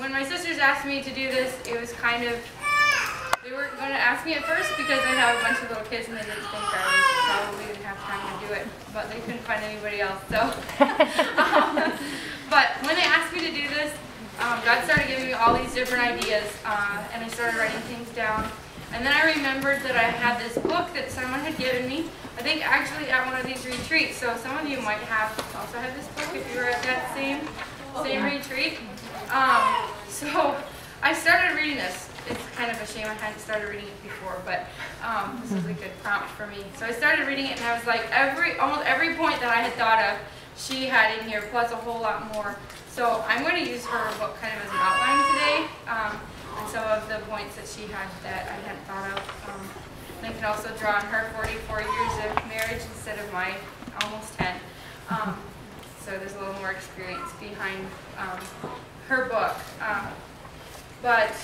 when my sisters asked me to do this, it was kind of, they weren't going to ask me at first because I have a bunch of little kids and they didn't think I was probably going to have time to do it, but they couldn't find anybody else, so. um, but when they asked me to do this, um, God started giving me all these different ideas, uh, and I started writing things down. And then I remembered that I had this book that someone had given me, I think actually at one of these retreats, so some of you might have also had this book if you were at that same, same retreat. Um, so I started reading this. It's kind of a shame I hadn't started reading it before, but um, this was a good prompt for me. So I started reading it, and I was like, every almost every point that I had thought of, she had in here, plus a whole lot more. So I'm going to use her book kind of as an outline today, um, and some of the points that she had that I hadn't thought of. Um, and I can also draw on her 44 years of marriage instead of my almost 10. Um, so there's a little more experience behind um, her book. Um, but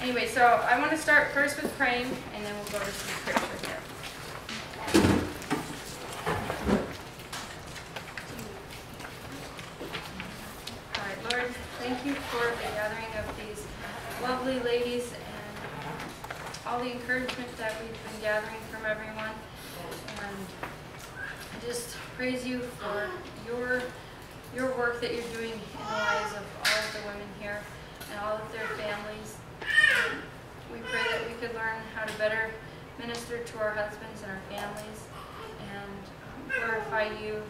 anyway, so I want to start first with praying, and then we'll go to some scripture here. All right, Lord, thank you for the gathering of these lovely ladies and all the encouragement that we've been gathering from everyone. And I just praise you for your your work that you're doing in the lives of all of the women here and all of their families. We pray that we could learn how to better minister to our husbands and our families and um, glorify you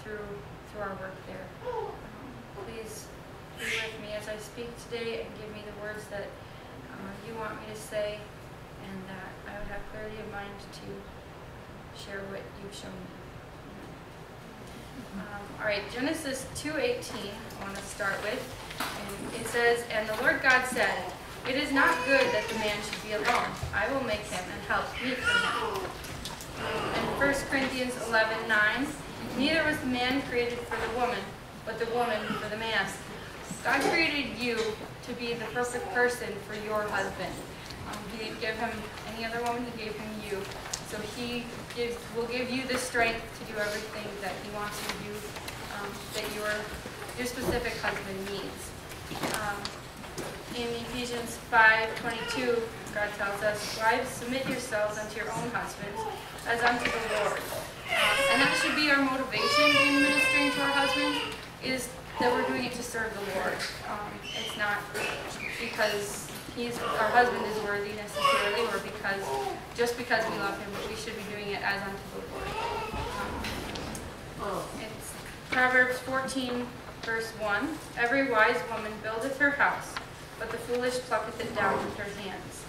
through through our work there. Um, please be with me as I speak today and give me the words that uh, you want me to say and that I would have clarity of mind to share what you've shown me. Um, all right, Genesis 2.18, I want to start with. And it says, And the Lord God said, It is not good that the man should be alone. I will make him and help for him. And 1 Corinthians 11.9, Neither was the man created for the woman, but the woman for the man. God created you to be the perfect person for your husband. Um, he didn't give him any other woman, he gave him you. So he gives, will give you the strength to do everything that he wants you to do, um, that your, your specific husband needs. Um, in Ephesians 5:22, God tells us, Wives, submit yourselves unto your own husbands as unto the Lord. Um, and that should be our motivation in ministering to our husbands, is that we're doing it to serve the Lord. Um, it's not because he's our husband is worthy necessarily, or because just because we love him, we should be doing it as unto the Lord. It's Proverbs 14, verse 1. Every wise woman buildeth her house, but the foolish plucketh it down with her hands.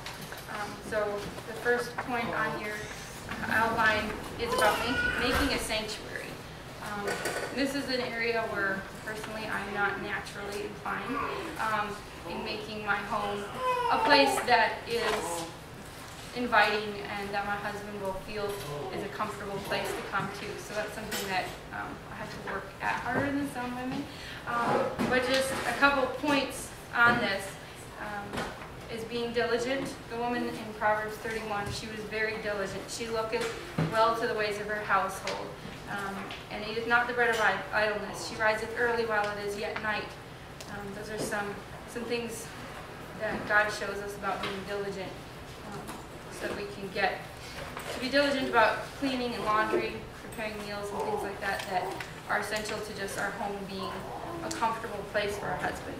Um, so the first point on your outline is about making a sanctuary. Um, this is an area where personally I'm not naturally inclined um, in making my home a place that is inviting and that my husband will feel is a comfortable place to come to. So that's something that um, I have to work at harder than some women. Um, but just a couple points on this um, is being diligent. The woman in Proverbs 31, she was very diligent. She looketh well to the ways of her household. Um, and eateth not the bread of idleness. She riseth early while it is yet night. Um, those are some, some things that God shows us about being diligent um, so that we can get to be diligent about cleaning and laundry, preparing meals and things like that that are essential to just our home being a comfortable place for our husband.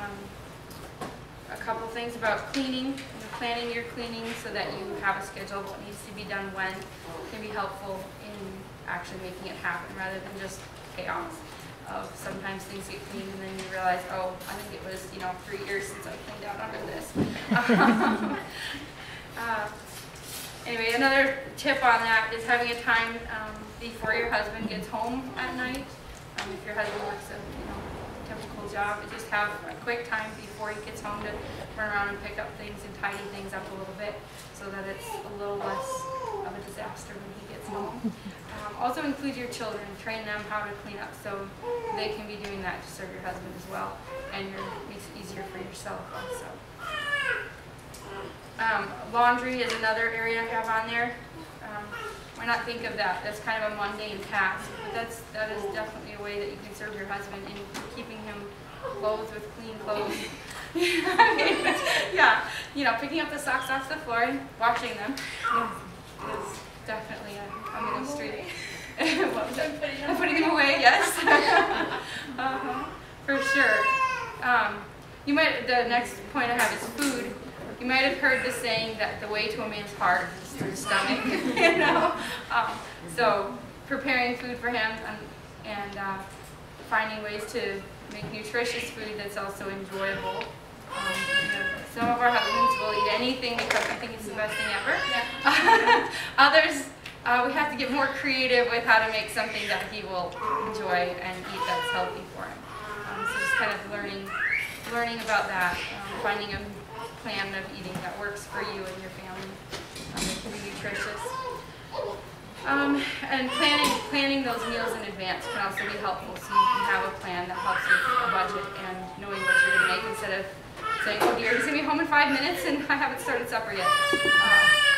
Um, a couple things about cleaning, planning your cleaning so that you have a schedule of what needs to be done when can be helpful actually making it happen rather than just chaos of sometimes things get cleaned and then you realize, oh, I think it was, you know, three years since I cleaned out under this. uh, anyway, another tip on that is having a time um, before your husband gets home at night. Um, if your husband works a you know, typical job, just have a quick time before he gets home to run around and pick up things and tidy things up a little bit so that it's a little less of a disaster when he gets home. Also include your children, train them how to clean up so they can be doing that to serve your husband as well, and it makes it easier for yourself also. Um, laundry is another area I have on there. Um, might not think of that. That's kind of a mundane task, but that's that is definitely a way that you can serve your husband in keeping him clothed with clean clothes. yeah, you know, picking up the socks off the floor and washing them is definitely a, a. what was that? Putting, putting them away, yes. uh-huh, for sure. Um, you might. The next point I have is food. You might have heard the saying that the way to a man's heart is through his stomach. you know, um, so preparing food for him and, and uh, finding ways to make nutritious food that's also enjoyable. Um, you know, some of our husbands will eat anything because we think it's the best thing ever. Others, uh, we have to get more creative with how to make something that he will enjoy and eat that's healthy for him. Um, so just kind of learning, learning about that, um, finding a plan of eating that works for you and your family. Um, it can be nutritious. Um, and planning planning those meals in advance can also be helpful so you can have a plan that helps with a budget and knowing what you're going to make instead of saying, oh dear, he's going to be home in five minutes and I haven't started supper yet. Uh,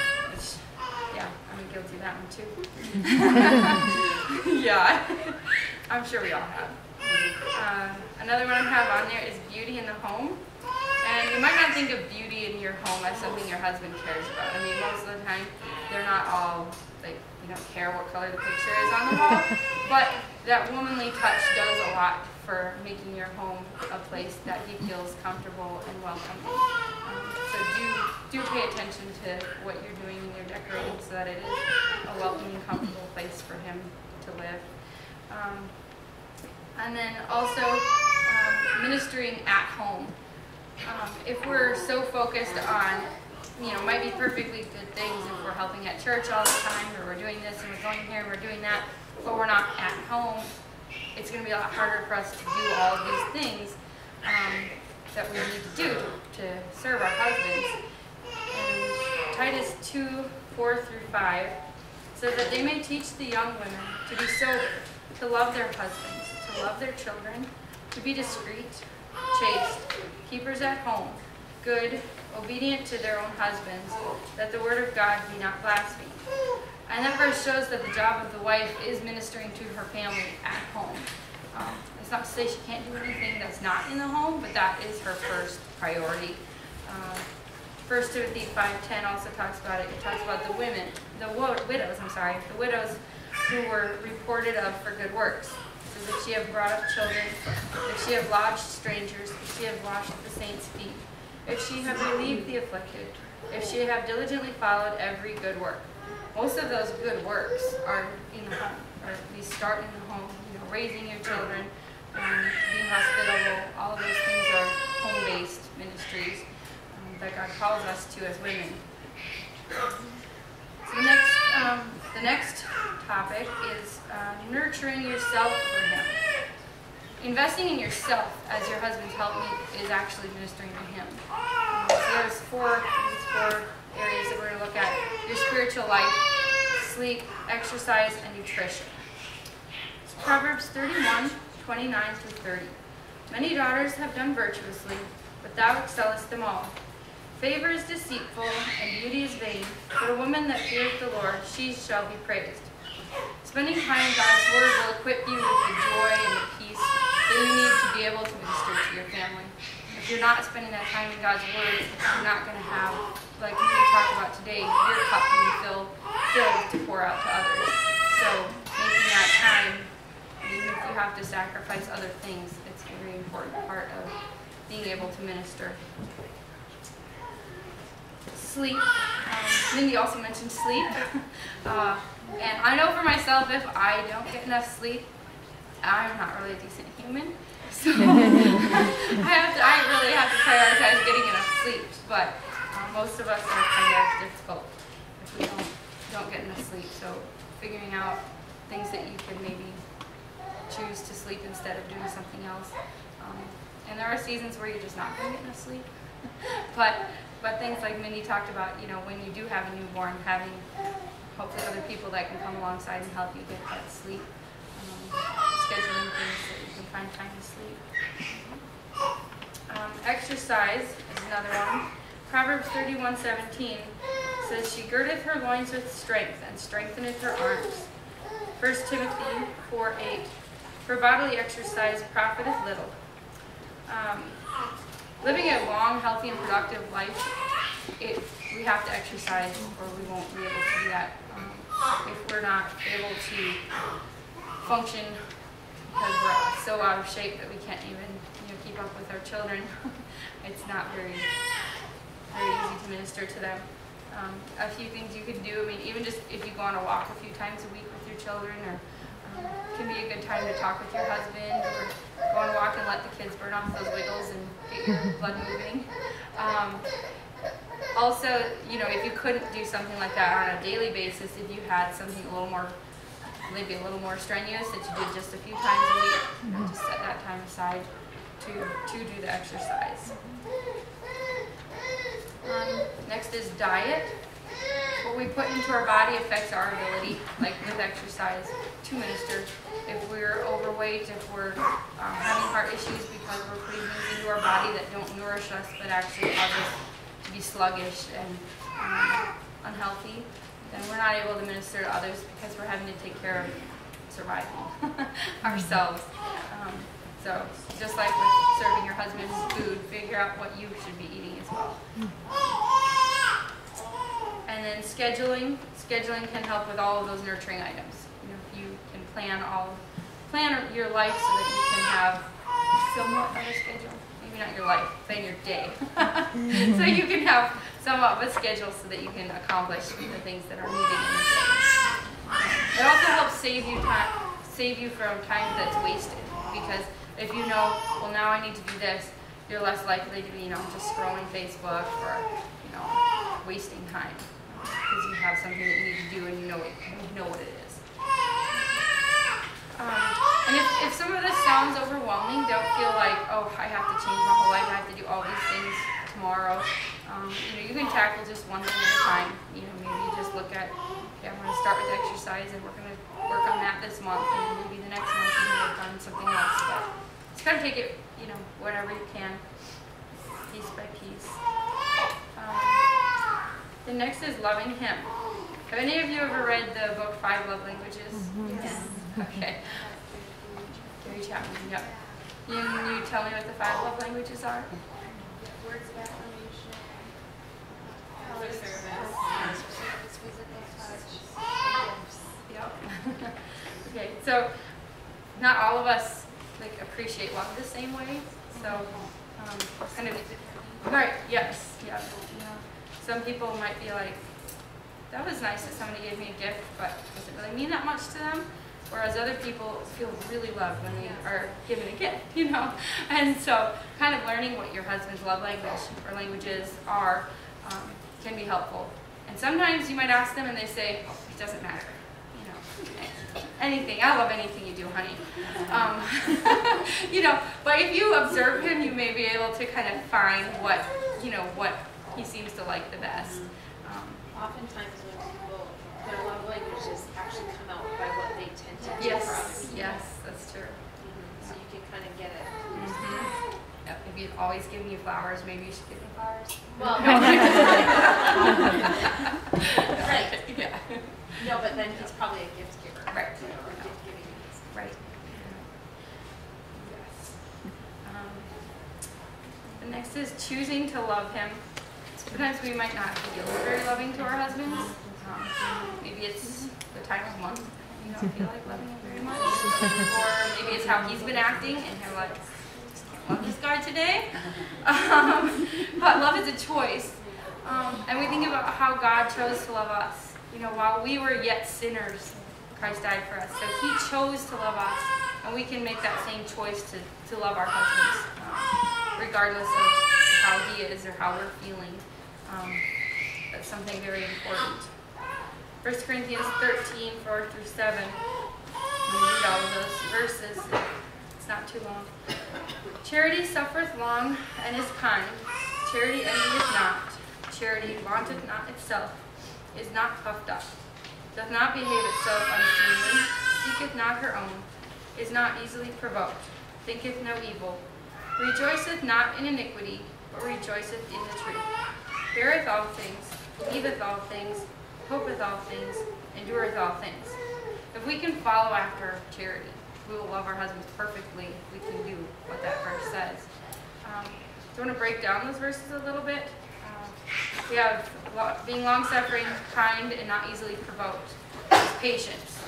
guilty of that one too. yeah, I'm sure we all have. Uh, another one I have on there is beauty in the home. And you might not think of beauty in your home as something your husband cares about. I mean, most of the time, they're not all, like, you don't care what color the picture is on the wall. but that womanly touch does a lot for making your home a place that he feels comfortable and welcoming. So do, do pay attention to what you're doing in your decorating so that it is a welcoming, comfortable place for him to live. Um, and then also um, ministering at home. Um, if we're so focused on, you know, might be perfectly good things if we're helping at church all the time, or we're doing this and we're going here and we're doing that, but we're not at home, it's going to be a lot harder for us to do all of these things um, that we need to do to serve our husbands. And Titus 2, 4 through 5 says that they may teach the young women to be sober, to love their husbands, to love their children, to be discreet, chaste, keepers at home, good, obedient to their own husbands, that the word of God be not blasphemed. And that verse shows that the job of the wife is ministering to her family at home. Um, it's not to say she can't do anything that's not in the home, but that is her first priority. Uh, 1 Timothy 5.10 also talks about it. It talks about the women, the widows, I'm sorry, the widows who were reported of for good works if she have brought up children, if she have lodged strangers, if she have washed the saints' feet, if she have relieved the afflicted, if she have diligently followed every good work. Most of those good works are in the home, or we start in the home, you know, raising your children, um, being hospitable, all of those things are home-based ministries um, that God calls us to as women. So the next, um, the next topic is uh, nurturing yourself for Him. Investing in yourself as your husband's helpmeet is actually ministering to Him. Um, so there's four, these four areas that we're going to look at: your spiritual life, sleep, exercise, and nutrition. Proverbs 31, 29 through 30. Many daughters have done virtuously, but thou excellest them all. Favor is deceitful, and beauty is vain, but a woman that feareth the Lord, she shall be praised. Spending time in God's Word will equip you with the joy and the peace that you need to be able to minister to your family. If you're not spending that time in God's Word, you're not going to have, like we talked about today, your cup being filled, filled to pour out to others. So making that time, you have to sacrifice other things, it's a very important part of being able to minister. Sleep. Um, Mindy also mentioned sleep. Uh, and I know for myself, if I don't get enough sleep, I'm not really a decent human. So I have to, I really have to prioritize getting enough sleep. But uh, most of us are kind of difficult if we don't don't get enough sleep. So figuring out things that you could maybe choose to sleep instead of doing something else. Um, and there are seasons where you're just not going to get enough sleep. but but things like Mindy talked about, you know, when you do have a newborn, having hopefully other people that can come alongside and help you get that sleep. Um, scheduling things that you can find time to sleep. Um, exercise is another one. Proverbs 31:17 says, She girdeth her loins with strength, and strengtheneth her arms. 1 Timothy 4 8. For bodily exercise profiteth little. Um, living a long, healthy, and productive life, it, we have to exercise or we won't be able to do that. Um, if we're not able to function because we're so out of shape that we can't even you know, keep up with our children, it's not very, very easy to minister to them. Um, a few things you can do, I mean, even just if you go on a walk a few times a week with your children, or can be a good time to talk with your husband, or go on a walk and let the kids burn off those wiggles and get your blood moving. Um, also, you know, if you couldn't do something like that on a daily basis, if you had something a little more, maybe a little more strenuous that you did just a few times a week, you know, just set that time aside to, to do the exercise. Um, next is diet. What we put into our body affects our ability, like with exercise, to minister. If we're overweight, if we're um, having heart issues because we're putting things into our body that don't nourish us but actually cause us to be sluggish and um, unhealthy, then we're not able to minister to others because we're having to take care of survival ourselves. Um, so just like with serving your husband's food, figure out what you should be eating as well. And then scheduling. Scheduling can help with all of those nurturing items. You know, you can plan all, plan your life so that you can have somewhat of a schedule. Maybe not your life, plan your day. so you can have somewhat of a schedule so that you can accomplish the things that are needed in the day. It also helps save you time, save you from time that's wasted because if you know, well now I need to do this, you're less likely to be, you know, just scrolling Facebook or, you know, wasting time because you have something that you need to do and you know it, you know what it is. Um, and if, if some of this sounds overwhelming, don't feel like, oh, I have to change my whole life, I have to do all these things tomorrow. Um, you know, you can tackle just one thing at a time. You know, maybe just look at, okay, I'm going to start with exercise and we're going to work on that this month, and maybe the next month you can work on something else. But just kind of take it, you know, whatever you can, piece by piece. The next is loving Him. Have any of you ever read the book Five Love Languages? Yes. Okay. Gary Chapman, yep. Can you tell me what the five love languages are? Words of affirmation, acts of service, service, physical touch. Yep. okay, so not all of us like appreciate love the same way. So um, kind of right, yes, yeah. You know, some people might be like, that was nice that somebody gave me a gift, but does it really mean that much to them? Whereas other people feel really loved when they are given a gift, you know? And so kind of learning what your husband's love language or languages are um, can be helpful. And sometimes you might ask them and they say, oh, it doesn't matter. You know, anything. I love anything you do, honey. Um, you know, but if you observe him, you may be able to kind of find what, you know, what he seems to like the best. Um, Oftentimes when people, their love languages actually come out by what they tend to do for yes, other yes, that's true. Mhm, So you can kind of get it. Mhm. Yep, if you always give you flowers, maybe you should give me flowers. Well, Right. Yeah. no, but then he's probably a gift giver. Right. Or gift giving. Right. Yes. Um, The next is choosing to love him. Sometimes we might not feel very loving to our husbands. Um, Maybe it's the time of month you don't feel like loving him very much. Or maybe it's how he's been acting and you're like, "Just can't love this guy today. Um, But love is a choice. Um, And we think about how God chose to love us. You know, while we were yet sinners, Christ died for us. So he chose to love us, and we can make that same choice to, to love our husbands, um, regardless of how he is or how we're feeling. Um, that's something very important. 1 Corinthians 13, 4 through 7. We read all of those verses. It's not too long. Charity suffereth long and is kind. Charity envieth not. Charity vaunteth not itself, is not puffed up, doth not behave itself unseemly, seeketh not her own, is not easily provoked, thinketh no evil, rejoiceth not in iniquity, but rejoiceth in the truth, beareth all things, believeth all things, hopeth all things, endureth all things. If we can follow after charity, we will love our husbands perfectly we can do what that verse says. Um, so I want to break down those verses a little bit. Um, we have being long suffering, kind, and not easily provoked. Patience.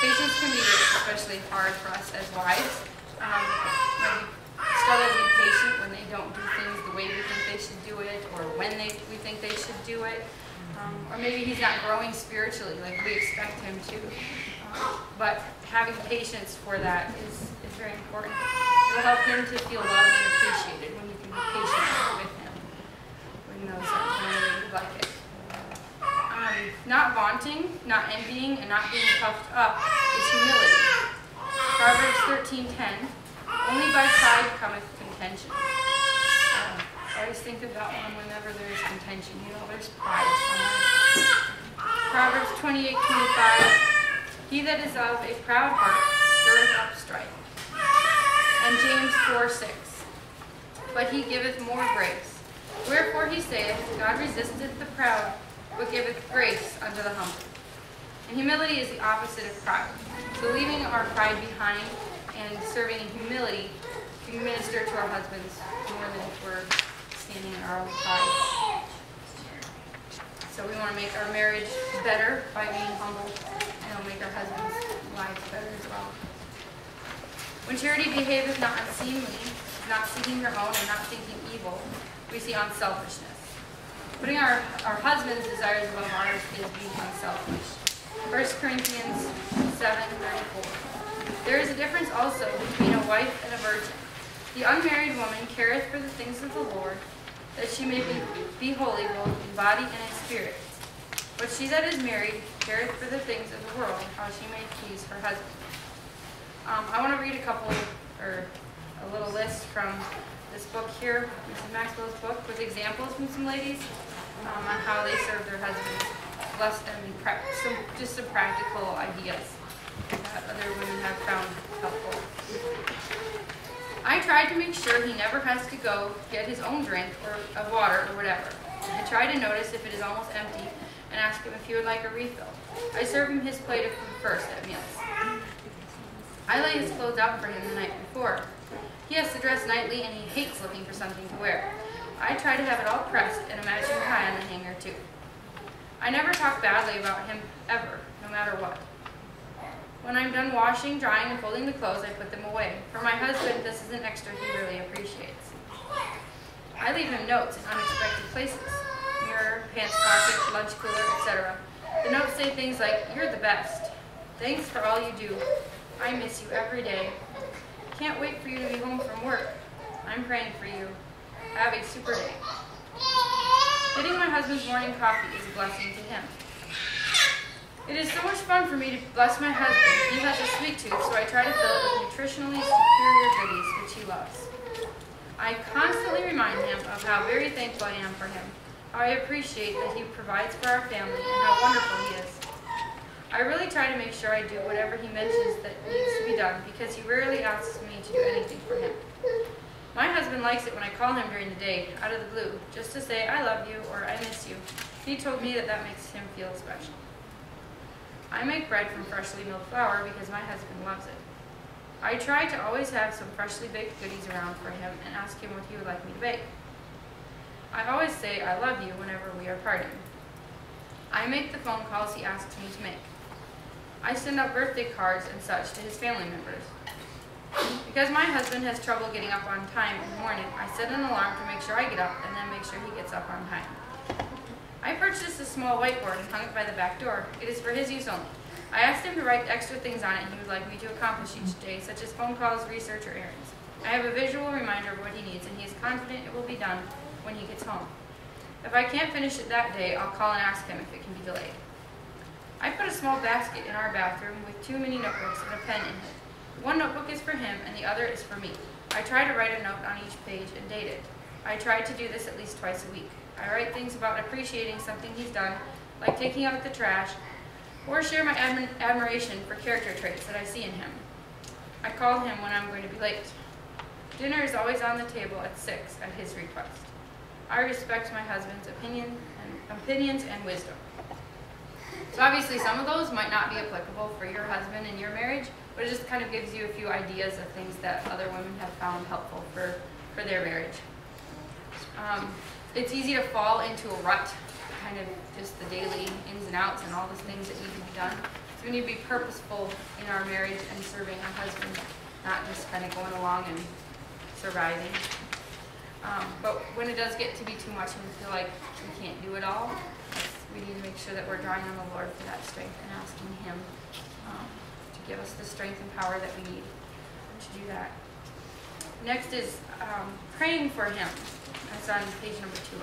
Patience can be especially hard for us as wives. Um, struggle to be patient when they don't do things the way we think they should do it, or when they, we think they should do it. Um, or maybe he's not growing spiritually like we expect him to. Um, but having patience for that is, is very important. It will help him to feel loved and appreciated when you can be patient with him when those are when they like it. Um, not vaunting, not envying, and not being puffed up is humility. Proverbs thirteen ten. Only by pride cometh contention. Uh, I always think of that one whenever there is contention. You know, there's pride. Proverbs twenty-eight twenty-five. He that is of a proud heart stirreth up strife. And James four six. But he giveth more grace. Wherefore he saith, God resisteth the proud, but giveth grace unto the humble. And humility is the opposite of pride. So leaving our pride behind and serving in humility, we minister to our husbands more than if we're standing in our own pride. So we want to make our marriage better by being humble, and it'll make our husbands' lives better as well. When charity behaveth not unseemly, not seeking her own, and not thinking evil, we see unselfishness. Putting our, our husband's desires above ours is being unselfish. 1 Corinthians 7.34 There is a difference also between a wife and a virgin. The unmarried woman careth for the things of the Lord, that she may be, be holy both in body and in spirit. But she that is married careth for the things of the world, how she may please her husband. Um, I want to read a couple, or a little list from this book here, Mrs. Maxwell's book, with examples from some ladies um, on how they serve their husbands. Bless them and some just some practical ideas that other women have found helpful. I tried to make sure he never has to go get his own drink or of water or whatever. I try to notice if it is almost empty and ask him if he would like a refill. I serve him his plate of food first at meals. I lay his clothes out for him the night before. He has to dress nightly and he hates looking for something to wear. I try to have it all pressed and a matching tie on the hanger too. I never talk badly about him ever, no matter what. When I'm done washing, drying, and folding the clothes, I put them away. For my husband, this is an extra he really appreciates. I leave him notes in unexpected places mirror, pants pocket, lunch cooler, etc. The notes say things like, You're the best. Thanks for all you do. I miss you every day. Can't wait for you to be home from work. I'm praying for you. Have a super day. Getting my husband's morning coffee is a blessing to him. It is so much fun for me to bless my husband. He has a sweet tooth, so I try to fill it with nutritionally superior goodies, which he loves. I constantly remind him of how very thankful I am for him, how I appreciate that he provides for our family, and how wonderful he is. I really try to make sure I do whatever he mentions that needs to be done because he rarely asks me to do anything for him. My husband likes it when I call him during the day, out of the blue, just to say, I love you or I miss you. He told me that that makes him feel special. I make bread from freshly milled flour because my husband loves it. I try to always have some freshly baked goodies around for him and ask him what he would like me to bake. I always say I love you whenever we are parting. I make the phone calls he asks me to make. I send out birthday cards and such to his family members. Because my husband has trouble getting up on time in the morning, I set an alarm to make sure I get up and then make sure he gets up on time. I purchased a small whiteboard and hung it by the back door. It is for his use only. I asked him to write extra things on it he would like me to accomplish each day, such as phone calls, research, or errands. I have a visual reminder of what he needs, and he is confident it will be done when he gets home. If I can't finish it that day, I'll call and ask him if it can be delayed. I put a small basket in our bathroom with two mini notebooks and a pen in it. One notebook is for him and the other is for me. I try to write a note on each page and date it. I try to do this at least twice a week. I write things about appreciating something he's done, like taking out the trash, or share my admi- admiration for character traits that I see in him. I call him when I'm going to be late. Dinner is always on the table at 6 at his request. I respect my husband's opinion and opinions and wisdom. So obviously, some of those might not be applicable for your husband in your marriage, but it just kind of gives you a few ideas of things that other women have found helpful for, for their marriage. Um, it's easy to fall into a rut, kind of just the daily ins and outs and all the things that need to be done. So we need to be purposeful in our marriage and serving our husband, not just kind of going along and surviving. Um, but when it does get to be too much and we feel like we can't do it all, we need to make sure that we're drawing on the Lord for that strength and asking Him um, to give us the strength and power that we need to do that. Next is um, praying for Him. That's on page number two.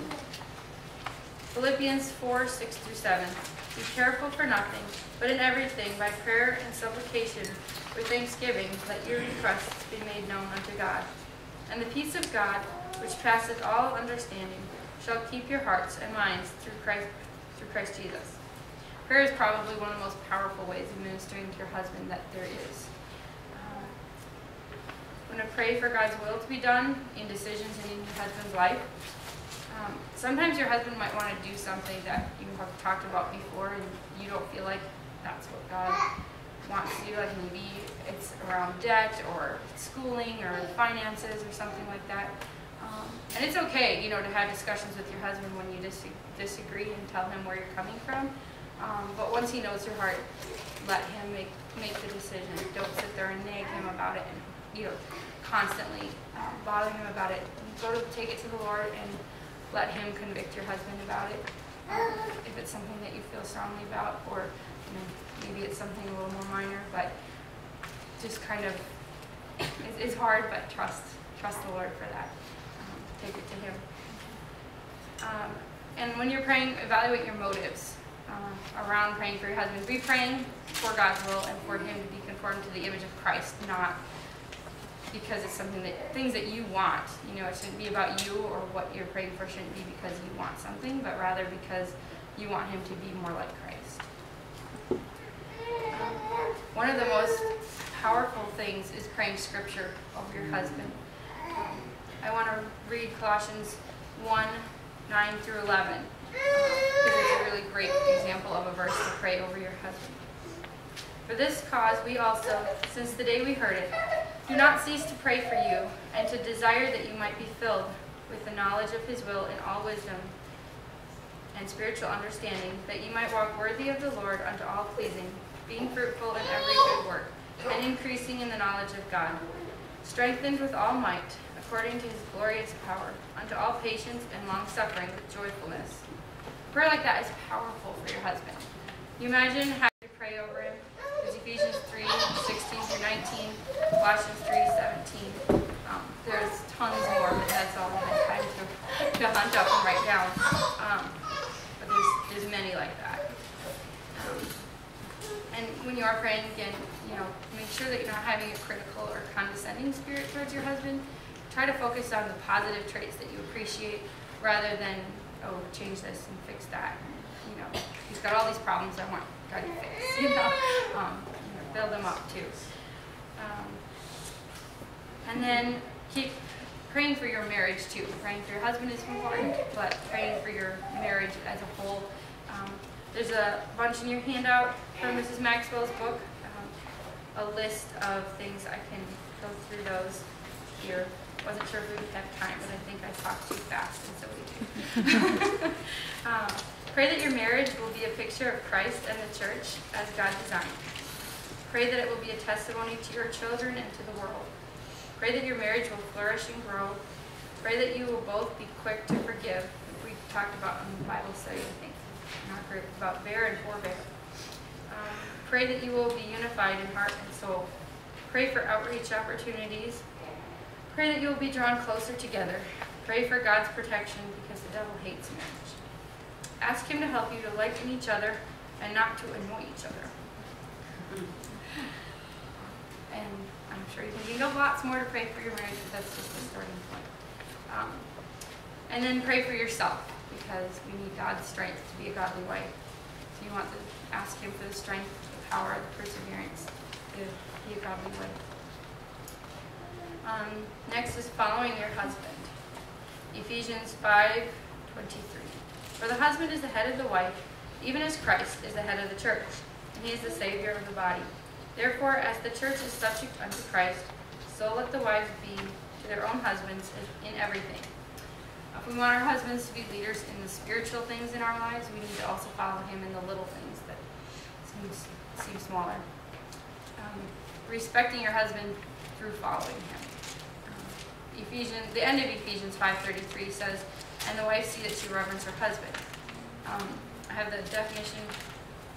Philippians 4 6 through 7. Be careful for nothing, but in everything, by prayer and supplication, with thanksgiving, let your requests be made known unto God. And the peace of God, which passeth all understanding, shall keep your hearts and minds through Christ, through Christ Jesus. Prayer is probably one of the most powerful ways of ministering to your husband that there is. I'm going to pray for God's will to be done in decisions in your husband's life. Um, sometimes your husband might want to do something that you have talked about before and you don't feel like that's what God wants to do. Like maybe it's around debt or schooling or finances or something like that. Um, and it's okay, you know, to have discussions with your husband when you dis- disagree and tell him where you're coming from. Um, but once he knows your heart, let him make make the decision. Don't sit there and nag him about it and you know constantly um, bother him about it. Go to take it to the Lord and let him convict your husband about it. Um, if it's something that you feel strongly about, or you know, maybe it's something a little more minor, but just kind of it's, it's hard, but trust trust the Lord for that. Um, take it to Him. Um, and when you're praying, evaluate your motives uh, around praying for your husband. Be praying for God's will and for him to be conformed to the image of Christ, not because it's something that things that you want. You know, it shouldn't be about you or what you're praying for shouldn't be because you want something, but rather because you want him to be more like Christ. Um, one of the most powerful things is praying scripture over your husband. Um, I want to read Colossians 1 9 through 11 because it's a really great example of a verse to pray over your husband. For this cause we also, since the day we heard it, do not cease to pray for you and to desire that you might be filled with the knowledge of his will in all wisdom and spiritual understanding, that you might walk worthy of the Lord unto all pleasing, being fruitful in every good work, and increasing in the knowledge of God, strengthened with all might, according to his glorious power, unto all patience and long suffering with joyfulness. Prayer like that is powerful for your husband. You imagine having to pray over him. Colossians 3, 17. Um, there's tons more, but that's all I had time to, to hunt up and write down. Um, but there's, there's many like that. Um, and when you are praying, again, you know, make sure that you're not having a critical or condescending spirit towards your husband. Try to focus on the positive traits that you appreciate rather than, oh, change this and fix that. You know, he's got all these problems I want God to fix, you know, um, build them up too. And then keep praying for your marriage too. Praying for your husband is important, but praying for your marriage as a whole. Um, there's a bunch in your handout from Mrs. Maxwell's book, um, a list of things. I can go through those here. Wasn't sure if we would have time, but I think I talked too fast, and so we do. um, pray that your marriage will be a picture of Christ and the church as God designed. Pray that it will be a testimony to your children and to the world. Pray that your marriage will flourish and grow. Pray that you will both be quick to forgive. We talked about in the Bible study, I think, in our group, about bear and forbear. Um, pray that you will be unified in heart and soul. Pray for outreach opportunities. Pray that you will be drawn closer together. Pray for God's protection because the devil hates marriage. Ask him to help you to liken each other and not to annoy each other. And I'm sure you can think of lots more to pray for your marriage, but that's just the starting point. Um, and then pray for yourself because we need God's strength to be a godly wife. So you want to ask Him for the strength, the power, the perseverance to be a godly wife. Um, next is following your husband. Ephesians 5:23. For the husband is the head of the wife, even as Christ is the head of the church, and he is the Savior of the body. Therefore, as the church is subject unto Christ, so let the wives be to their own husbands in everything. If we want our husbands to be leaders in the spiritual things in our lives, we need to also follow him in the little things that seems seem smaller. Um, respecting your husband through following him. Um, Ephesians, the end of Ephesians 5:33 says, "And the wife see that she reverence her husband." Um, I have the definition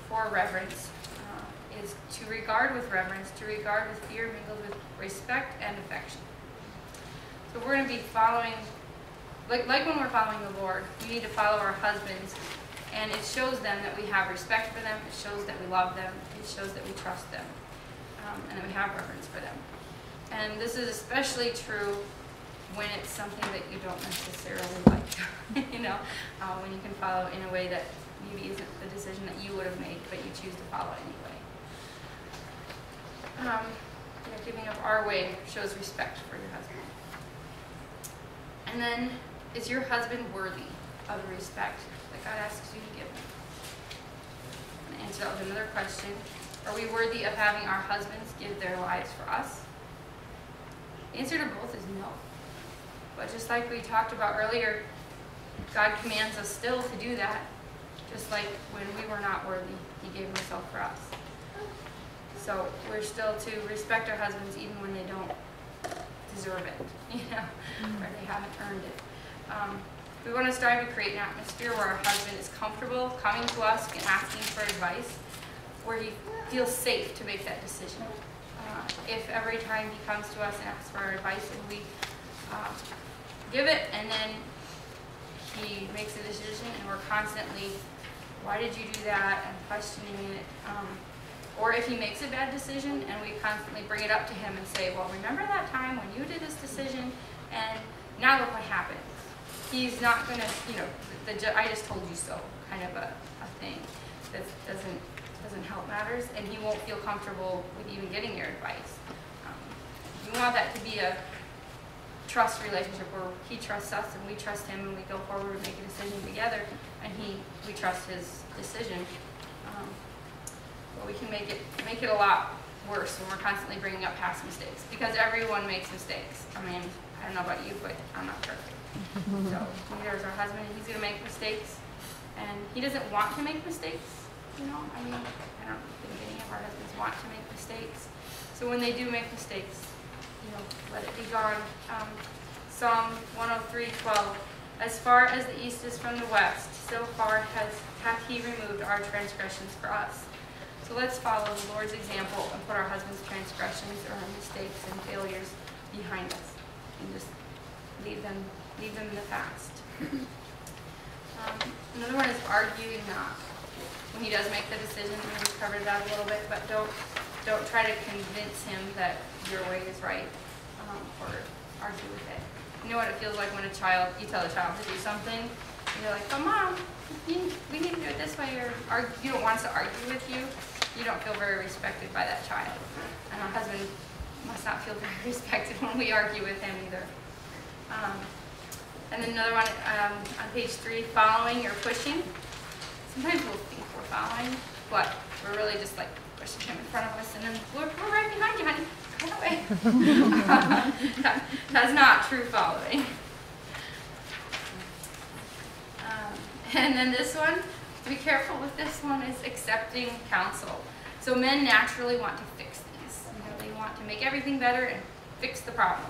for reverence is to regard with reverence, to regard with fear mingled with respect and affection. So we're going to be following, like, like when we're following the Lord, we need to follow our husbands, and it shows them that we have respect for them, it shows that we love them, it shows that we trust them, um, and that we have reverence for them. And this is especially true when it's something that you don't necessarily like, you know, uh, when you can follow in a way that maybe isn't the decision that you would have made, but you choose to follow anyway. Um, you know, giving up our way shows respect for your husband. And then, is your husband worthy of the respect that God asks you to give him? I'm gonna answer that with another question. Are we worthy of having our husbands give their lives for us? The answer to both is no. But just like we talked about earlier, God commands us still to do that. Just like when we were not worthy, He gave Himself for us. So we're still to respect our husbands even when they don't deserve it, you know, or they haven't earned it. Um, we want to strive to create an atmosphere where our husband is comfortable coming to us and asking for advice, where he feels safe to make that decision. Uh, if every time he comes to us and asks for our advice and we uh, give it and then he makes a decision and we're constantly, why did you do that, and questioning it. Um, or if he makes a bad decision and we constantly bring it up to him and say, well, remember that time when you did this decision and now look what happened. He's not going to, you know, the, the, I just told you so kind of a, a thing that doesn't, doesn't help matters and he won't feel comfortable with even getting your advice. Um, we want that to be a trust relationship where he trusts us and we trust him and we go forward and make a decision together and he, we trust his decision. But we can make it make it a lot worse when we're constantly bringing up past mistakes because everyone makes mistakes. I mean, I don't know about you, but I'm not perfect. so neither is our husband, and he's going to make mistakes, and he doesn't want to make mistakes. You know, I mean, I don't think any of our husbands want to make mistakes. So when they do make mistakes, you know, let it be gone. Um, Psalm 103:12. As far as the east is from the west, so far has hath he removed our transgressions for us. So let's follow the Lord's example and put our husband's transgressions or our mistakes and failures behind us and just leave them, leave them in the past. Um, another one is arguing not. When he does make the decision, we covered that a little bit, but don't don't try to convince him that your way is right um, or argue with it. You know what it feels like when a child, you tell a child to do something, and you're like, "But mom, we need to do it this way," or, or you don't want us to argue with you you don't feel very respected by that child. And our husband must not feel very respected when we argue with him either. Um, and then another one um, on page three, following or pushing. Sometimes we'll think we're following, but we're really just like pushing him in front of us, and then we're, we're right behind you, honey. That, that's not true following. Um, and then this one, be careful with this one is accepting counsel. So men naturally want to fix things. You know, they want to make everything better and fix the problem.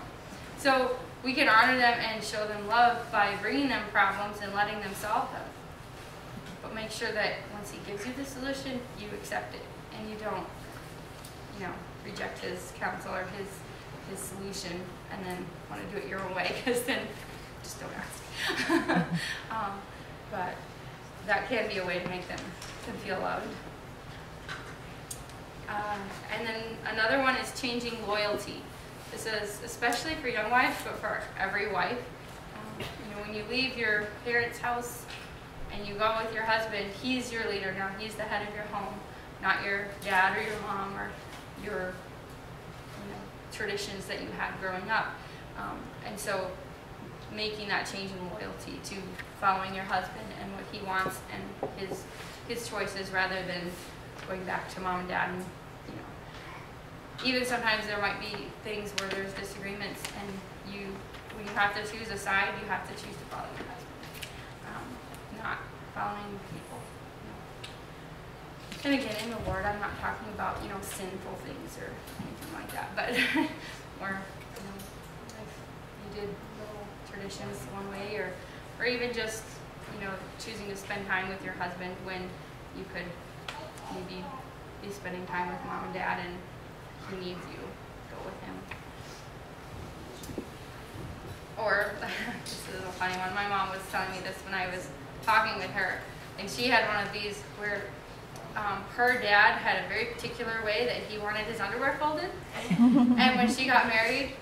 So we can honor them and show them love by bringing them problems and letting them solve them. But make sure that once he gives you the solution, you accept it and you don't, you know, reject his counsel or his his solution and then want to do it your own way because then just don't ask. um, but that can be a way to make them, feel loved. Uh, and then another one is changing loyalty. This is especially for young wives, but for every wife. Um, you know, when you leave your parents' house and you go with your husband, he's your leader now. He's the head of your home, not your dad or your mom or your you know, traditions that you had growing up. Um, and so making that change in loyalty to following your husband and what he wants and his his choices rather than going back to mom and dad and you know. Even sometimes there might be things where there's disagreements and you when you have to choose a side you have to choose to follow your husband. Um, not following people and again in the lord i'm not talking about you know sinful things or anything like that but or you know if you did traditions one way or or even just you know choosing to spend time with your husband when you could maybe be spending time with mom and dad and he needs you go with him. Or this is a funny one my mom was telling me this when i was talking with her and she had one of these where um, her dad had a very particular way that he wanted his underwear folded. And when she got married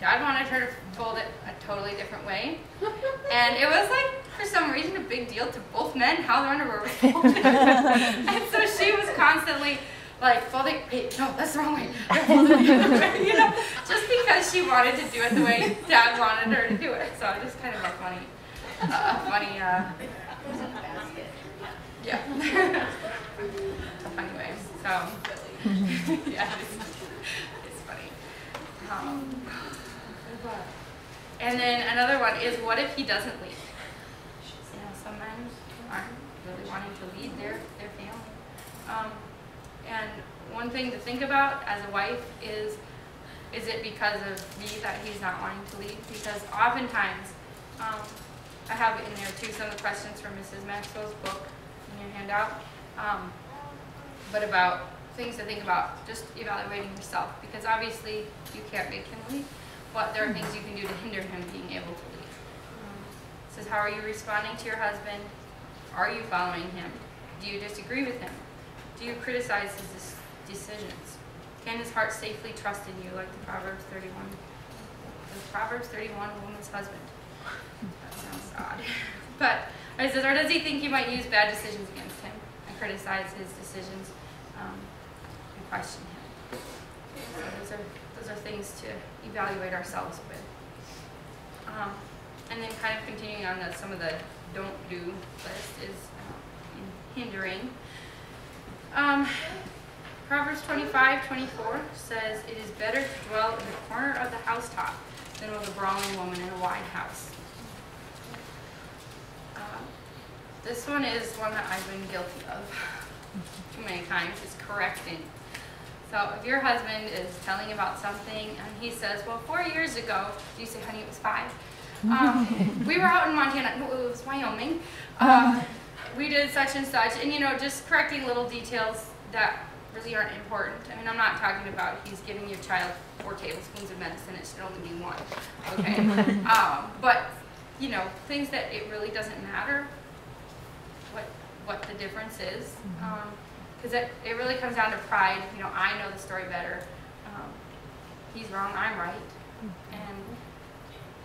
dad wanted her to fold it a totally different way. And it was like for some reason a big deal to both men how their underwear was folded. And so she was constantly like folding hey, no that's the wrong way. They're folded the other way, you know? Just because she wanted to do it the way dad wanted her to do it. So just kind of a funny uh, funny uh, yeah. Funny way so yeah it's, it's funny. Um, and then another one is what if he doesn't lead you know some men aren't really wanting to lead their their family. Um, and one thing to think about as a wife is is it because of me that he's not wanting to lead because oftentimes um, I have in there too some of the questions from Mrs. Maxwell's book in your handout um, but about things to think about just evaluating yourself because obviously you can't make him lead but there are things you can do to hinder him being able to leave. it says how are you responding to your husband? Are you following him? Do you disagree with him? Do you criticize his decisions? Can his heart safely trust in you? Like the proverbs 31 the proverbs 31 woman's husband. That sounds odd. But it says or does he think you might use bad decisions against him and criticize his decisions um, and question him? So those are things to evaluate ourselves with. Um, and then kind of continuing on the, some of the don't do list is uh, hindering. Um, Proverbs 25, 24 says, It is better to dwell in the corner of the housetop than with a brawling woman in a wide house. Um, this one is one that I've been guilty of too many times, is correcting. So if your husband is telling about something and he says, well, four years ago, you say, honey, it was five. Um, we were out in Montana, no, it was Wyoming. Um, we did such and such, and you know, just correcting little details that really aren't important. I mean, I'm not talking about he's giving your child four tablespoons of medicine, it should only be one. Okay. um, but you know, things that it really doesn't matter what what the difference is. Um, because it, it really comes down to pride. You know, I know the story better. Um, he's wrong, I'm right. And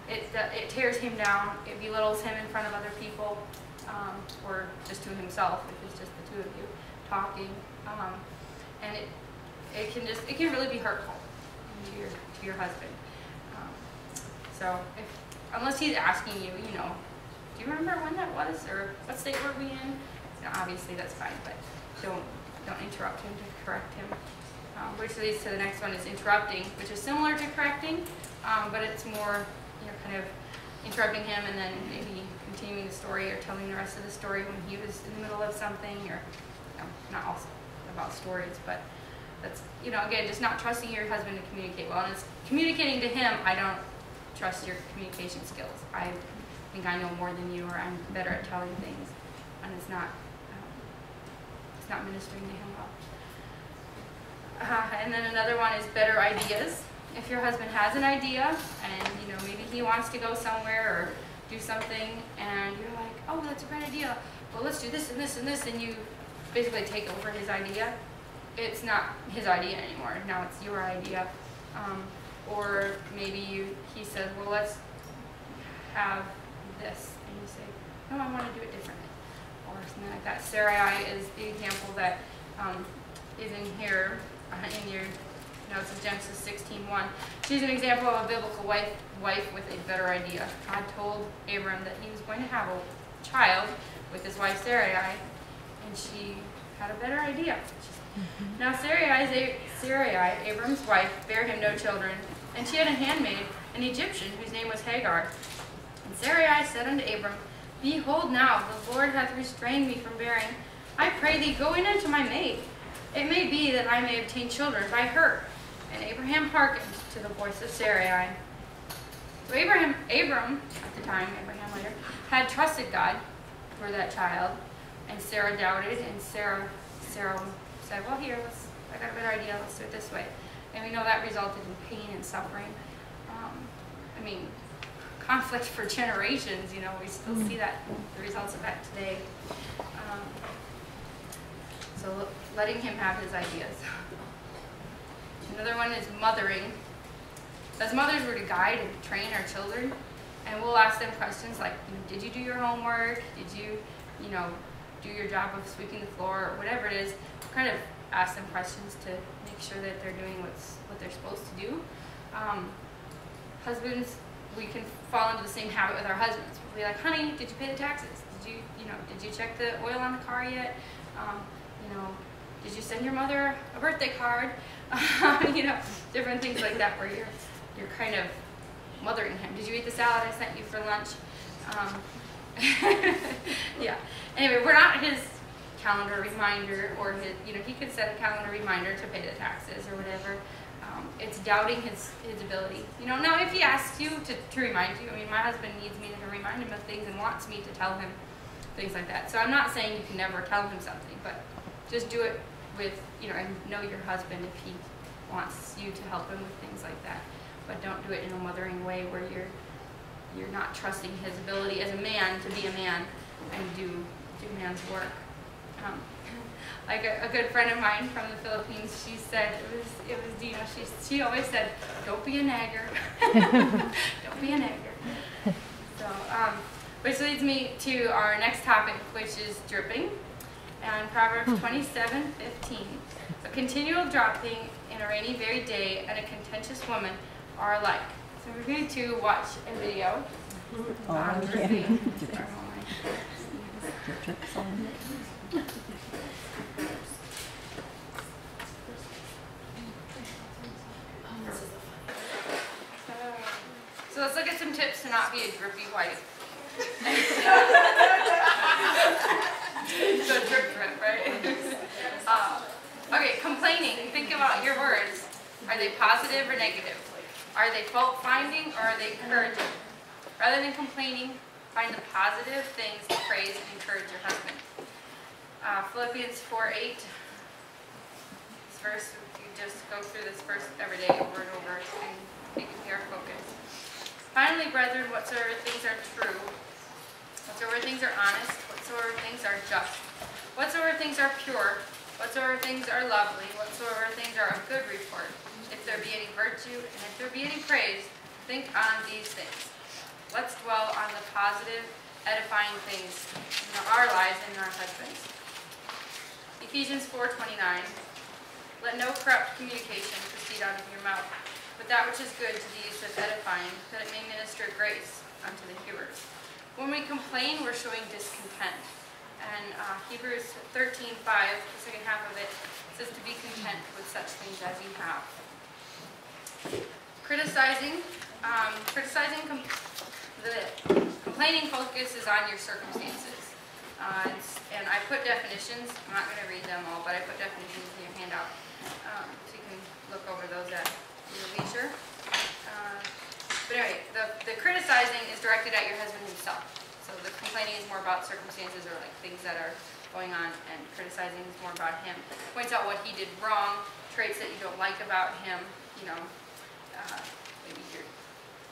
it, it tears him down. It belittles him in front of other people, um, or just to himself if it's just the two of you talking. Um, and it, it can just, it can really be hurtful to your, to your husband. Um, so if, unless he's asking you, you know, do you remember when that was, or what state were we in? Obviously that's fine, but don't don't interrupt him to correct him. Um, which leads to the next one is interrupting, which is similar to correcting, um, but it's more, you know, kind of interrupting him and then maybe continuing the story or telling the rest of the story when he was in the middle of something or, you know, not also about stories, but that's, you know, again, just not trusting your husband to communicate well. And it's communicating to him, I don't trust your communication skills. I think I know more than you or I'm better at telling things. And it's not not ministering to him well. Uh, and then another one is better ideas. If your husband has an idea and you know maybe he wants to go somewhere or do something and you're like, oh, that's a great idea. Well, let's do this and this and this, and you basically take over his idea. It's not his idea anymore. Now it's your idea. Um, or maybe you, he says, well, let's have this, and you say, no, I want to do it differently or something like that. Sarai is the example that um, is in here uh, in your notes of Genesis 16:1. She's an example of a biblical wife, wife with a better idea. God told Abram that he was going to have a child with his wife Sarai, and she had a better idea. Now Sarai, Sarai, Abram's wife, bare him no children, and she had a handmaid, an Egyptian, whose name was Hagar. And Sarai said unto Abram, Behold now, the Lord hath restrained me from bearing. I pray thee, go in unto my maid. It may be that I may obtain children by her. And Abraham hearkened to the voice of Sarai. So Abraham, Abram, at the time, Abraham later, had trusted God for that child, and Sarah doubted, and Sarah, Sarah said, well, here, let's, I got a better idea, let's do it this way. And we know that resulted in pain and suffering. Um, I mean, conflict for generations, you know, we still see that, the results of that today. Um, so letting him have his ideas. Another one is mothering. As mothers, we're to guide and train our children, and we'll ask them questions like, did you do your homework? Did you, you know, do your job of sweeping the floor or whatever it is? Kind of ask them questions to make sure that they're doing what's what they're supposed to do. Um, husbands, we can fall into the same habit with our husbands. We'll be like, honey, did you pay the taxes? Did you, you know, did you check the oil on the car yet? Um, you know, did you send your mother a birthday card? you know, different things like that where you're, you're kind of mothering him. Did you eat the salad I sent you for lunch? Um, yeah. Anyway, we're not his calendar reminder or his, you know, he could set a calendar reminder to pay the taxes or whatever. It's doubting his, his ability. You know, now if he asks you to, to remind you, I mean, my husband needs me to remind him of things and wants me to tell him things like that. So I'm not saying you can never tell him something, but just do it with, you know, and know your husband if he wants you to help him with things like that. But don't do it in a mothering way where you're you're not trusting his ability as a man to be a man and do do man's work. Um, like a, a, good friend of mine from the Philippines, she said it was it was Dina. She she always said, "Don't be a nagger. don't be a nagger." So, um, which leads me to our next topic, which is dripping and Proverbs twenty seven fifteen. A continual dropping in a rainy, very day and a contentious woman are alike. So we're going to watch a video oh, dripping. So let's look at some tips to not be a drippy wife. so drip drip, right? uh, okay, complaining. Think about your words. Are they positive or negative? Are they fault finding or are they encouraging? Rather than complaining, find the positive things to praise and encourage your husband. Uh, Philippians 4 8. This verse, you just go through this verse every day over and over and it be our focus. Finally, brethren, whatsoever things are true, whatsoever things are honest, whatsoever things are just, whatsoever things are pure, whatsoever things are lovely, whatsoever things are of good report, if there be any virtue, and if there be any praise, think on these things. Let's dwell on the positive, edifying things in our lives and in our husbands. Ephesians 4.29 Let no corrupt communication proceed out of your mouth, but that which is good to the use of edifying, that it may minister grace unto the hearers. When we complain, we're showing discontent. And uh, Hebrews 13, 5, the second half of it, says to be content with such things as you have. Criticizing, um, criticizing, com the complaining focus is on your circumstances. Uh, and I put definitions, I'm not going to read them all, but I put definitions in your handout. Um, so you can look over those at your leisure. Uh, but anyway, the, the criticizing is directed at your husband himself. So the complaining is more about circumstances or like things that are going on, and criticizing is more about him. Points out what he did wrong, traits that you don't like about him. You know, uh, maybe you're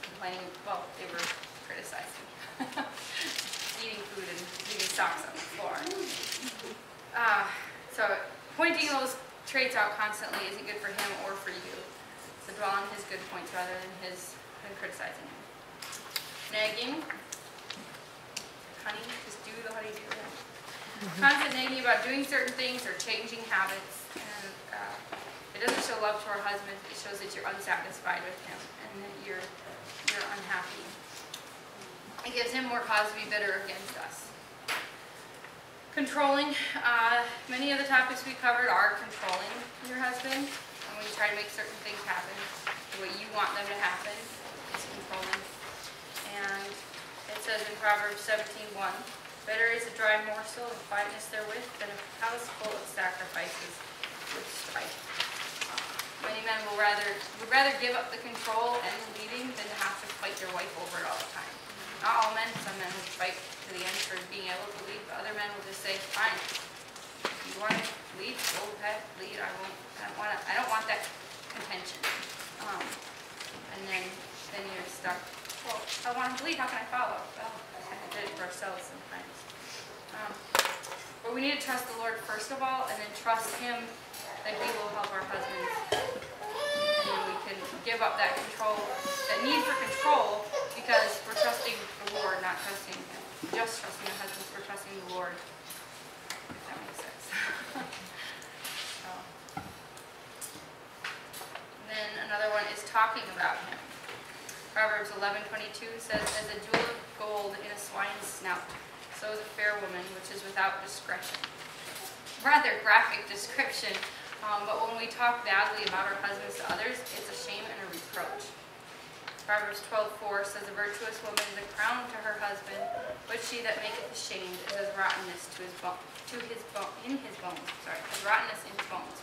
complaining. Well, they were criticizing, eating food and leaving socks on the floor. Uh, so pointing those traits out constantly isn't good for him or for you. So dwell on his good points rather than his and criticizing him. Nagging. Honey, just do the honey do. Mm-hmm. Constant nagging about doing certain things or changing habits. And uh, It doesn't show love to our husband. it shows that you're unsatisfied with him and that you're, you're unhappy. It gives him more cause to be bitter against us. Controlling, uh, many of the topics we covered are controlling your husband. When you try to make certain things happen, the way you want them to happen is controlling. And it says in Proverbs 17:1, Better is a dry morsel and quietness therewith than a house full of sacrifices with strife. Many men will rather, would rather give up the control and the leading than to have to fight your wife over it all the time. Not all men, some men will fight to the end for being able to lead, but other men will just say, fine, you want to lead, go ahead, lead, I won't, I don't want to, I don't want that contention. Um, And then, then you're stuck, well, I want to lead, how can I follow? Well, I kind of did it for ourselves sometimes. Um, But we need to trust the Lord first of all, and then trust Him that He will help our husbands. And we can give up that control, that need for control, because we're trusting the Lord, not trusting, just trusting the husbands, we're trusting the Lord. If that makes sense. So. And Then another one is talking about him. Proverbs eleven twenty-two says, As a jewel of gold in a swine's snout, so is a fair woman which is without discretion. Rather graphic description, um, but when we talk badly about our husbands to others, it's a shame and a reproach. Proverbs twelve four says, A virtuous woman is a crown to her husband, but she that maketh ashamed is as rottenness to his bone, to his bone, in his bones, sorry, as rottenness in his bones.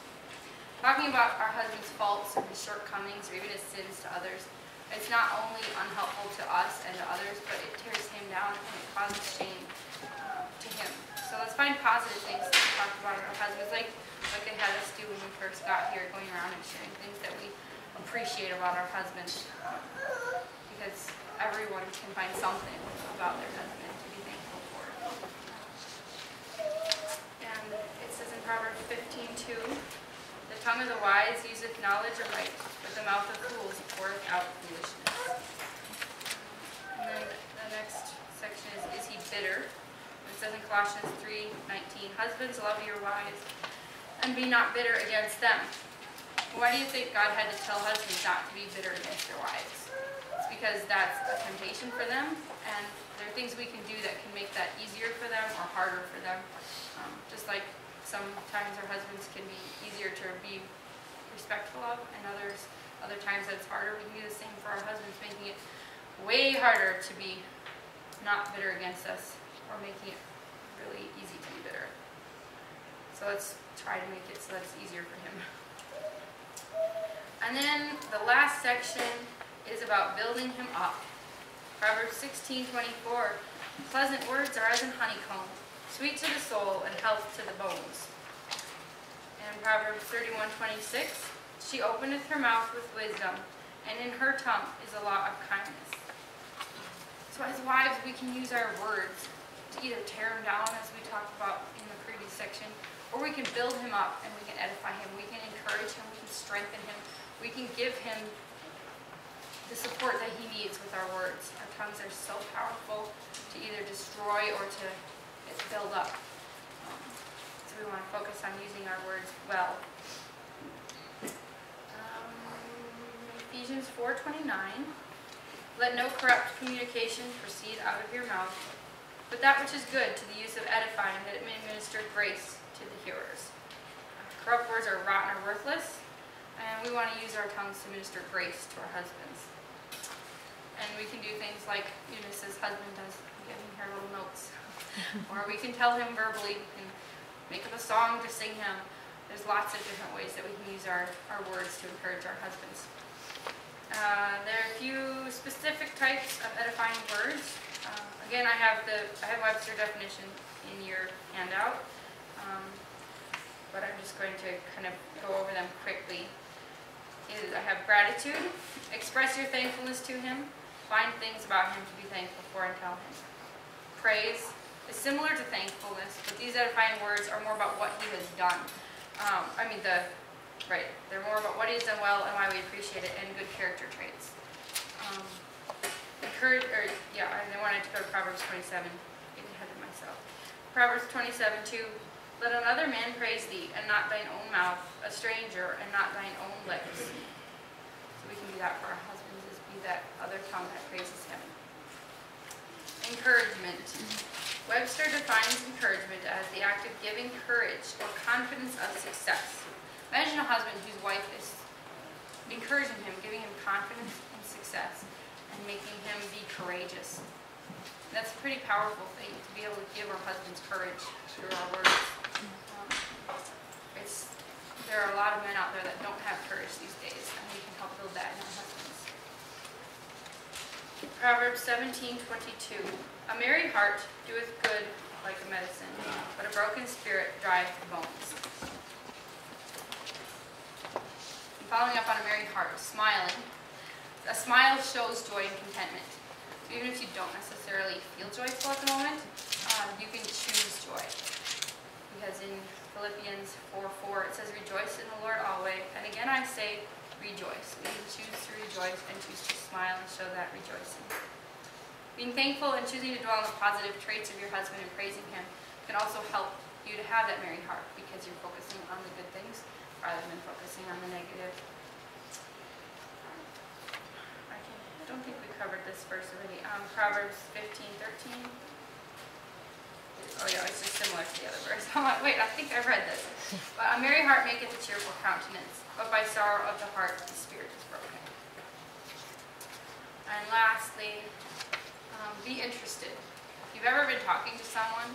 Talking about our husband's faults and his shortcomings or even his sins to others, it's not only unhelpful to us and to others, but it tears him down and it causes shame uh, to him. So let's find positive things to talk about our husbands, like like they had us do when we first got here, going around and sharing things that we appreciate about our husbands. Because everyone can find something about their husband to be thankful for. And it says in Proverbs 15:2, "The tongue of the wise useth knowledge aright, but the mouth of fools poureth out foolishness." And then the next section is, "Is he bitter?" It says in Colossians 3:19, "Husbands, love your wives, and be not bitter against them." Why do you think God had to tell husbands not to be bitter against their wives? It's because that's a temptation for them, and there are things we can do that can make that easier for them or harder for them. Um, just like sometimes our husbands can be easier to be respectful of, and others, other times that it's harder. We can do the same for our husbands, making it way harder to be not bitter against us, or making it really easy to be bitter. So let's try to make it so that it's easier for him. And then the last section is about building him up. Proverbs 16:24, pleasant words are as an honeycomb, sweet to the soul and health to the bones. And in Proverbs 31:26, she openeth her mouth with wisdom, and in her tongue is a law of kindness. So as wives, we can use our words to either tear him down, as we talked about in the previous section, or we can build him up and we can edify him. We can encourage him. We can strengthen him. We can give him the support that he needs with our words. Our tongues are so powerful to either destroy or to build up. Um, So we want to focus on using our words well. Um, Ephesians 4:29, Let no corrupt communication proceed out of your mouth, but that which is good to the use of edifying, that it may minister grace to the hearers. Corrupt words are rotten or worthless, and we want to use our tongues to minister grace to our husbands. And we can do things like Eunice's husband does, giving her little notes. or we can tell him verbally, can make up a song to sing him. There's lots of different ways that we can use our, our words to encourage our husbands. Uh, there are a few specific types of edifying words. Uh, again, I have the I have Webster definition in your handout, um, but I'm just going to kind of go over them quickly. Is I have gratitude, express your thankfulness to Him, find things about Him to be thankful for and tell Him. Praise is similar to thankfulness, but these edifying words are more about what He has done. Um, I mean the Right. They're more about what he's done well and why we appreciate it and good character traits. Um, encourage, or yeah, I wanted to go to Proverbs 27. Getting ahead of myself. Proverbs 27, 2. Let another man praise thee, and not thine own mouth, a stranger, and not thine own lips. So we can do that for our husbands, is be that other tongue that praises him. Encouragement. Webster defines encouragement as the act of giving courage or confidence of success. Imagine a husband whose wife is encouraging him, giving him confidence and success, and making him be courageous. That's a pretty powerful thing to be able to give our husbands courage through our words. Um, It's, there are a lot of men out there that don't have courage these days, and we can help build that in our husbands. Proverbs seventeen twenty-two. A merry heart doeth good like a medicine, but a broken spirit drieth the bones. And Following up on a merry heart, smiling. A smile shows joy and contentment. So even if you don't necessarily feel joyful at the moment, um, you can choose joy. Because in Philippians 4 4, it says, Rejoice in the Lord always. And again, I say, rejoice. We can choose to rejoice and choose to smile and show that rejoicing. Being thankful and choosing to dwell on the positive traits of your husband and praising him can also help you to have that merry heart because you're focusing on the good things rather than focusing on the negative. I, can, I don't think we covered this verse already. Um, Proverbs 15 13. Oh yeah, it's just similar to the other verse. I'm like, wait, I think I read this. But a merry heart maketh a cheerful countenance, but by sorrow of the heart the spirit is broken. And lastly, um, be interested. If you've ever been talking to someone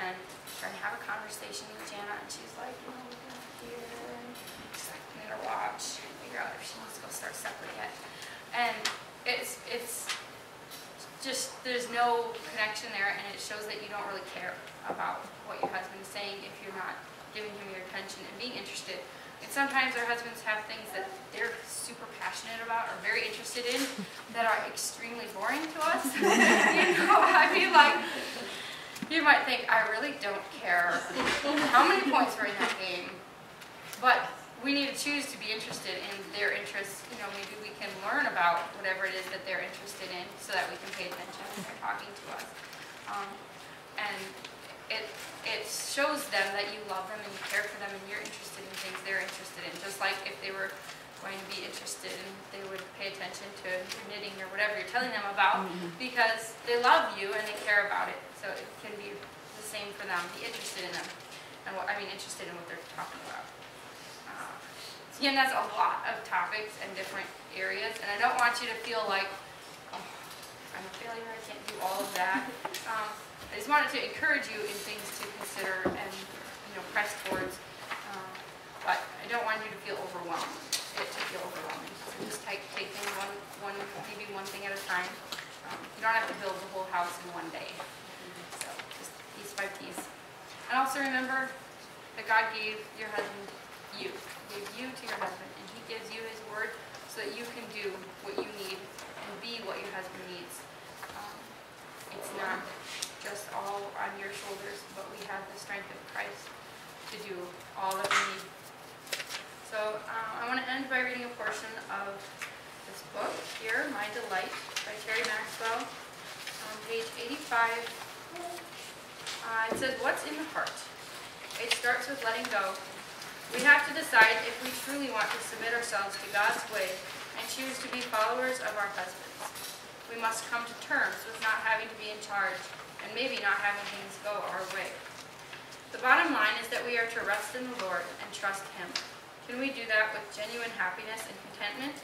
and trying to have a conversation with Jana, and she's like, you know, here, and she's like, her watch, figure out if she wants to go start supper yet. And it's it's just there's no connection there, and it shows that you don't really care about what your husband is saying if you're not giving him your attention and being interested. And sometimes our husbands have things that they're super passionate about or very interested in that are extremely boring to us. you know, I mean, like, you might think, I really don't care how many points were in that game, but we need to choose to be interested in their interests. You know, maybe we can learn about whatever it is that they're interested in so that we can pay attention when they're talking to us. Um, and it, it shows them that you love them and you care for them and you're interested in things they're interested in. Just like if they were going to be interested and they would pay attention to your knitting or whatever you're telling them about because they love you and they care about it. So it can be the same for them. Be interested in them. And what, I mean, interested in what they're talking about. Uh, so again, that's a lot of topics and different areas, and I don't want you to feel like, oh, I'm a failure, I can't do all of that. Um, I just wanted to encourage you in things to consider and, you know, press towards. Um, but I don't want you to feel overwhelmed, it to feel overwhelming. So just take, take things one, one, maybe one thing at a time. Um, you don't have to build the whole house in one day. So just piece by piece. And also remember that God gave your husband you, gave you to your husband, and he gives you his word so that you can do what you need and be what your husband needs. Um, it's not just all on your shoulders, but we have the strength of Christ to do all that we need. So uh, I want to end by reading a portion of this book here, My Delight by Teri Maxwell, on page 85. Uh, it says, What's in the heart? It starts with letting go. We have to decide if we truly want to submit ourselves to God's way and choose to be followers of our husbands. We must come to terms with not having to be in charge and maybe not having things go our way. The bottom line is that we are to rest in the Lord and trust Him. Can we do that with genuine happiness and contentment?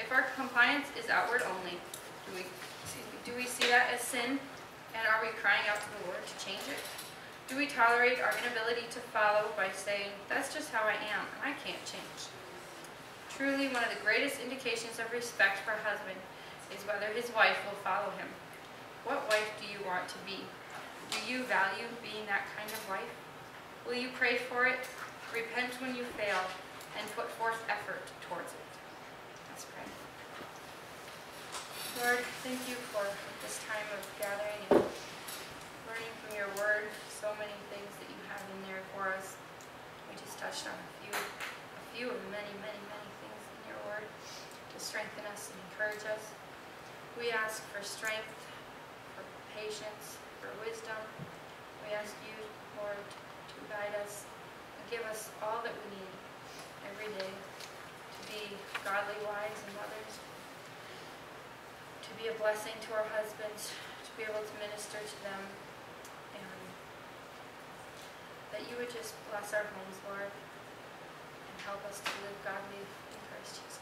If our compliance is outward only, do we, do we see that as sin? And are we crying out to the Lord to change it? Do we tolerate our inability to follow by saying, that's just how I am, and I can't change? Truly, one of the greatest indications of respect for a husband is whether his wife will follow him. What wife do you want to be? Do you value being that kind of wife? Will you pray for it, repent when you fail, and put forth effort towards it? Let's pray. Lord, thank you for this time of gathering and learning from your word so many things that you have in there for us. We just touched on a few, a few of many, many, many things in your word to strengthen us and encourage us. We ask for strength, patience, for wisdom. We ask you, Lord, to guide us and give us all that we need every day to be godly wives and mothers, to be a blessing to our husbands, to be able to minister to them, and that you would just bless our homes, Lord, and help us to live godly in Christ Jesus.